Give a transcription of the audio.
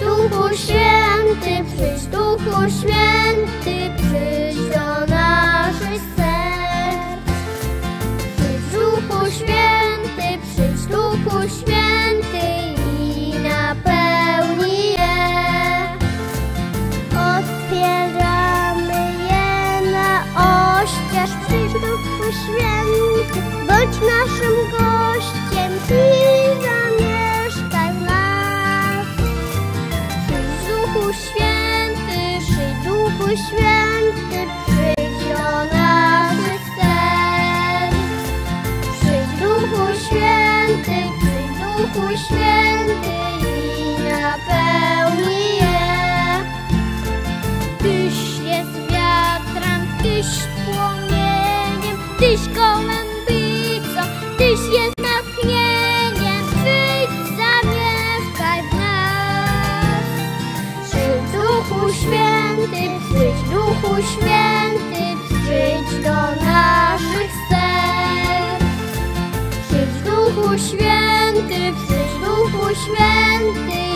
Duchu Święty, przyjdź Duchu Święty, przyjdź do naszych serc. Przyjdź Duchu Święty, przyjdź Duchu Święty i napełnij je. Otwieramy je na oścież, przyjdź Duchu Święty, bądź naszym Duchu Święty, przyjdź do Duchu Święty, Duchu Święty i napełnij. Tyś jest wiatrem, Tyś płomieniem, Tyś kołem Duchu Święty, przyjdź do naszych serc. Przyjdź Duchu Święty, przyjdź Duchu Święty.